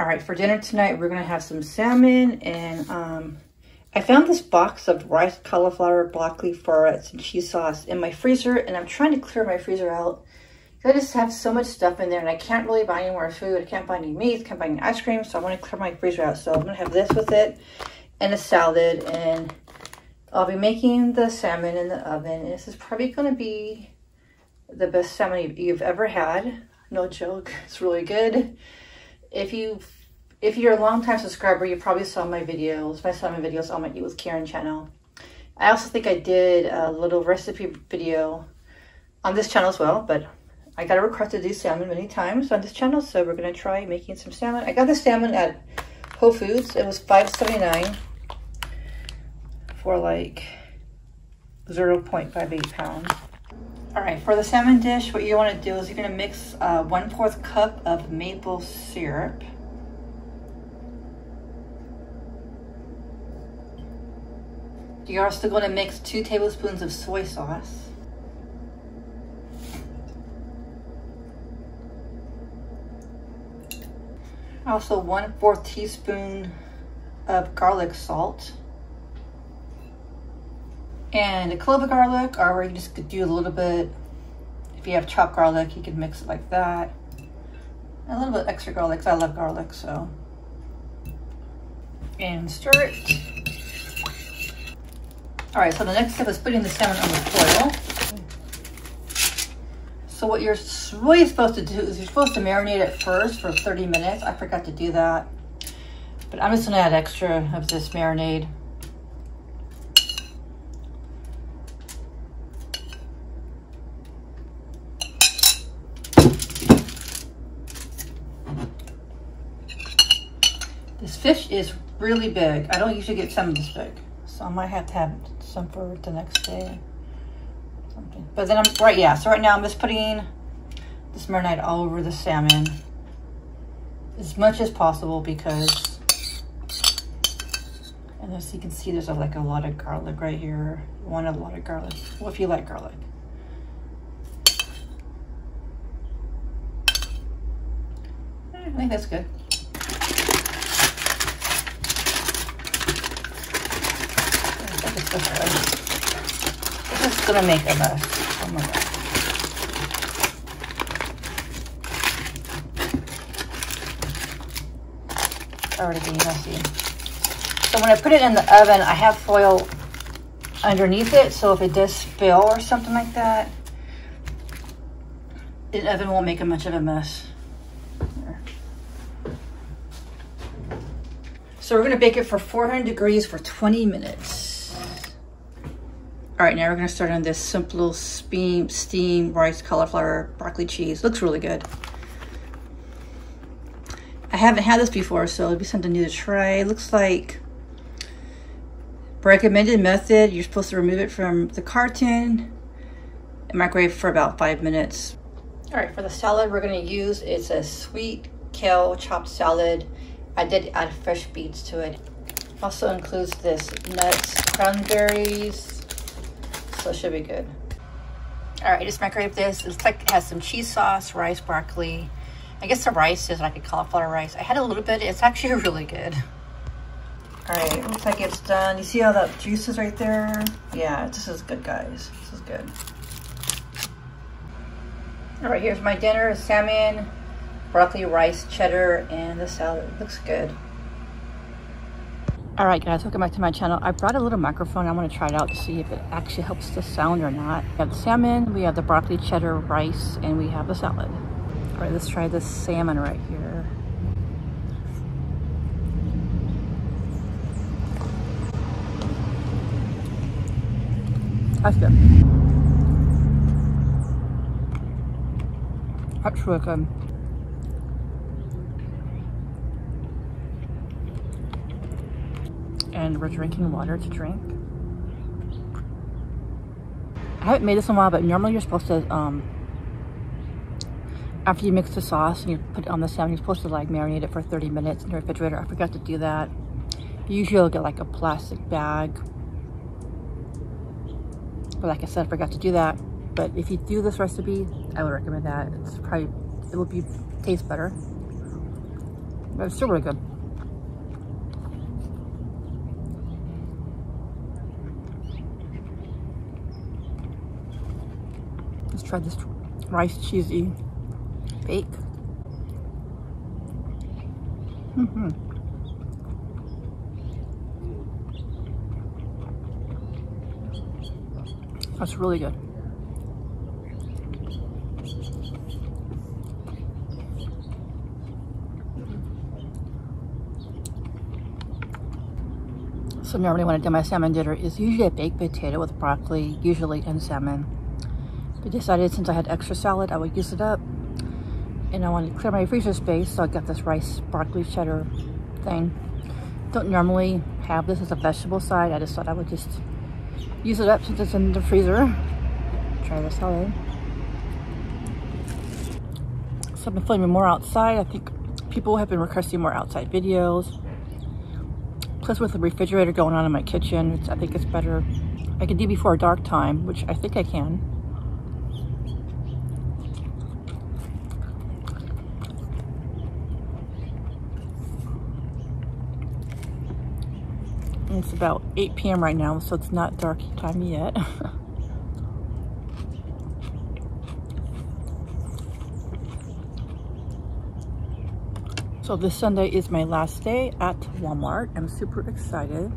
All right, for dinner tonight, we're gonna have some salmon and um, I found this box of rice, cauliflower, broccoli, florets, and cheese sauce in my freezer and I'm trying to clear my freezer out. I just have so much stuff in there and I can't really buy any more food. I can't buy any meat, can't buy any ice cream, so I wanna clear my freezer out. So I'm gonna have this with it and a salad and I'll be making the salmon in the oven. This is probably gonna be the best salmon you've ever had. No joke, it's really good if you if you're a long time subscriber, you probably saw my videos, my salmon videos on my Eat with Karen channel. I also think I did a little recipe video on this channel as well, but I got a request to do salmon many times on this channel, so we're gonna try making some salmon. I got the salmon at Whole Foods. It was $5.79 for like 0.58 pounds. All right, for the salmon dish, what you wanna do is you're gonna mix uh, one fourth cup of maple syrup. You're also gonna mix two tablespoons of soy sauce. Also one fourth teaspoon of garlic salt and a clove of garlic, or you just could do a little bit. If you have chopped garlic, you can mix it like that. A little bit extra garlic, I love garlic, so. And stir it. All right, so the next step is putting the salmon on the foil. So what you're really supposed to do is you're supposed to marinate it first for 30 minutes. I forgot to do that. But I'm just gonna add extra of this marinade. Fish is really big. I don't usually get salmon this big. So I might have to have some for the next day. Something. But then I'm, right, yeah. So right now I'm just putting this marinade all over the salmon. As much as possible because, and as you can see, there's a, like a lot of garlic right here. You want a lot of garlic. Well, if you like garlic. I think that's good. This is gonna make a mess. Oh my god. Already being messy. So when I put it in the oven, I have foil underneath it, so if it does spill or something like that, the oven won't make a much of a mess. So we're gonna bake it for 400 degrees for 20 minutes. All right, now we're gonna start on this simple steam, steam rice, cauliflower, broccoli cheese. Looks really good. I haven't had this before, so it'll be something new to try. It looks like recommended method. You're supposed to remove it from the carton and microwave for about five minutes. All right, for the salad we're gonna use, it's a sweet kale chopped salad. I did add fresh beets to it. Also includes this nuts, cranberries, so it should be good. All right, I just microwave this. It looks like it has some cheese sauce, rice, broccoli. I guess the rice is like a cauliflower rice. I had a little bit, it's actually really good. All right, looks like it's done. You see how that juice is right there? Yeah, this is good, guys. This is good. All right, here's my dinner, salmon, broccoli, rice, cheddar, and the salad. Looks good. All right, guys, welcome back to my channel. I brought a little microphone. I want to try it out to see if it actually helps the sound or not. We have the salmon, we have the broccoli, cheddar, rice, and we have the salad. All right, let's try this salmon right here. That's good. That's really good. And we're drinking water to drink. I haven't made this in a while, but normally you're supposed to, um, after you mix the sauce and you put it on the salmon, you're supposed to like marinate it for 30 minutes in the refrigerator. I forgot to do that. Usually I'll get like a plastic bag. But like I said, I forgot to do that. But if you do this recipe, I would recommend that. It's probably, it will be, taste better. but it's still really good. Try this rice cheesy bake. Mm -hmm. That's really good. So normally when I do my salmon dinner it's usually a baked potato with broccoli, usually and salmon. But decided since I had extra salad, I would use it up. And I wanted to clear my freezer space, so I got this rice broccoli cheddar thing. Don't normally have this as a vegetable side. I just thought I would just use it up since it's in the freezer. Try this salad. So I've been filming more outside. I think people have been requesting more outside videos. Plus with the refrigerator going on in my kitchen, I think it's better. I can do before dark time, which I think I can. It's about 8 p.m. right now, so it's not dark time yet. so this Sunday is my last day at Walmart. I'm super excited.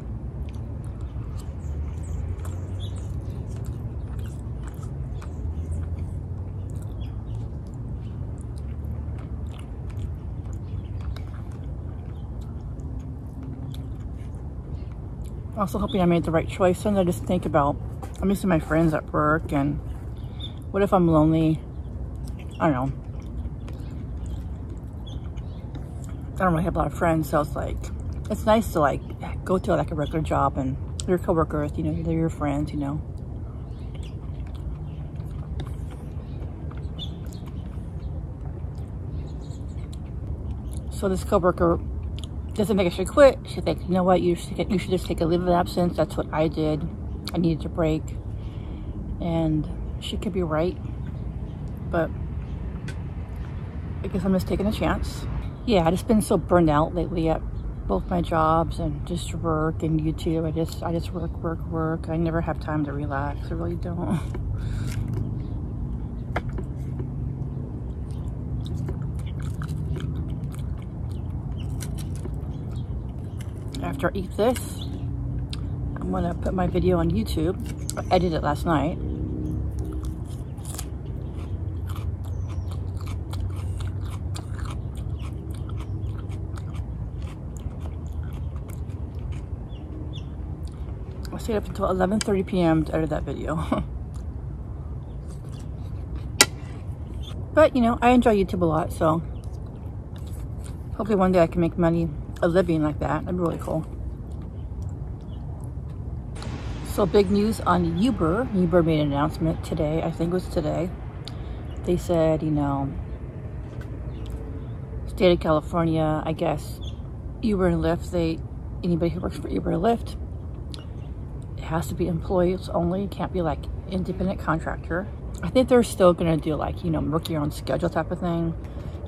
Also hoping I made the right choice. And I just think about, I'm missing my friends at work and what if I'm lonely? I don't know. I don't really have a lot of friends, so it's like, it's nice to like go to like a regular job and your coworkers, you know, they're your friends, you know. So this coworker doesn't think I should quit. She thinks, you know what, you should, you should just take a leave of absence. That's what I did. I needed to break. And she could be right. But I guess I'm just taking a chance. Yeah, I just been so burned out lately at both my jobs and just work and YouTube. I just I just work, work, work. I never have time to relax. I really don't. after I eat this, I'm gonna put my video on YouTube. I edited it last night. I stayed up until 11.30 p.m. to edit that video. but, you know, I enjoy YouTube a lot, so hopefully one day I can make money a living like that. That'd be really cool. So big news on Uber. Uber made an announcement today. I think it was today. They said, you know, state of California, I guess, Uber and Lyft, they, anybody who works for Uber and Lyft, it has to be employees only. Can't be like independent contractor. I think they're still going to do like, you know, work your own schedule type of thing.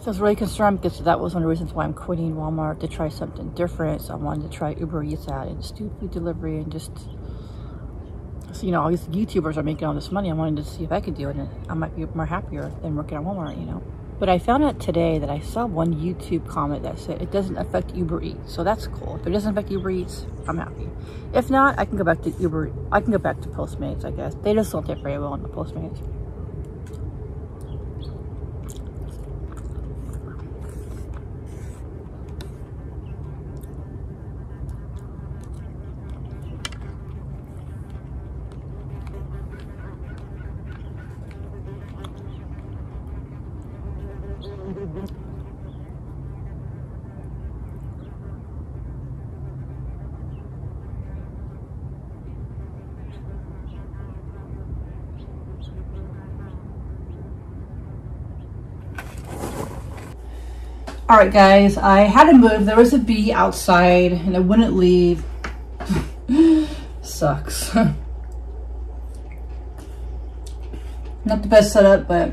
I was really concerned because that was one of the reasons why I'm quitting Walmart to try something different. So I wanted to try Uber Eats out and do food delivery and just, so, you know, all these YouTubers are making all this money. I wanted to see if I could do it and I might be more happier than working at Walmart, you know. But I found out today that I saw one YouTube comment that said it doesn't affect Uber Eats. So that's cool. If it doesn't affect Uber Eats, I'm happy. If not, I can go back to Uber. I can go back to Postmates, I guess. They just don't take very well on the Postmates. All right, guys, I had to move. There was a bee outside and it wouldn't leave. Sucks. Not the best setup, but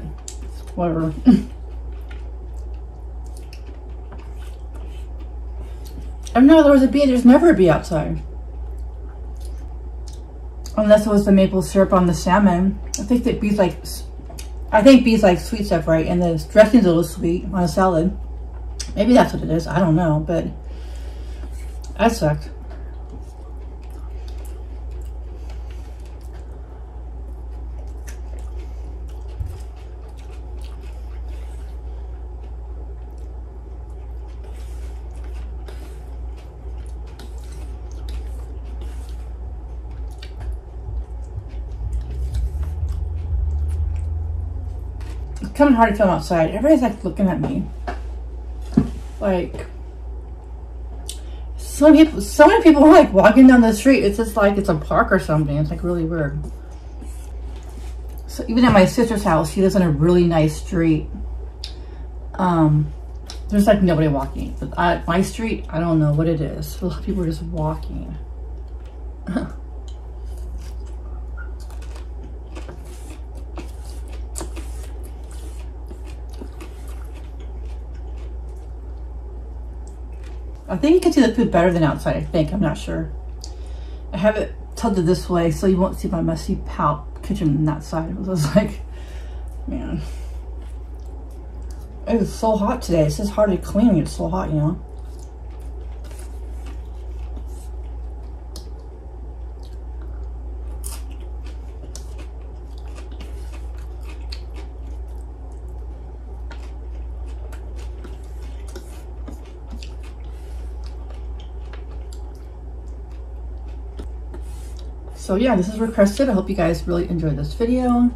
whatever. Oh, I know there was a bee. There's never a bee outside. Unless it was the maple syrup on the salmon. I think that bees like, I think bees like sweet stuff, right? And the dressing's a little sweet on a salad. Maybe that's what it is. I don't know, but that sucked. It's kind of hard to film outside. Everybody's like looking at me. Like, so many people, so many people are like walking down the street. It's just like it's a park or something. It's like really weird. So even at my sister's house, she lives in a really nice street. Um, there's like nobody walking. But I, my street, I don't know what it is. A lot of people are just walking. I think you can see the food better than outside, I think. I'm not sure. I have it tilted this way so you won't see my messy pout kitchen on that side. It was like, man. It is so hot today. It's just hard to clean it's so hot, you know? So yeah, this is requested. I hope you guys really enjoyed this video.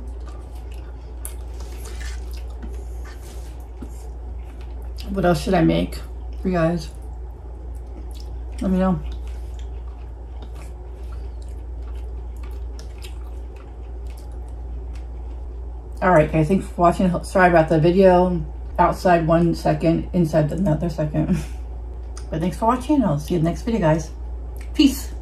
What else should I make for you guys? Let me know. All right, guys, thanks for watching. Sorry about the video. Outside one second, inside another second. but thanks for watching. I'll see you in the next video, guys. Peace.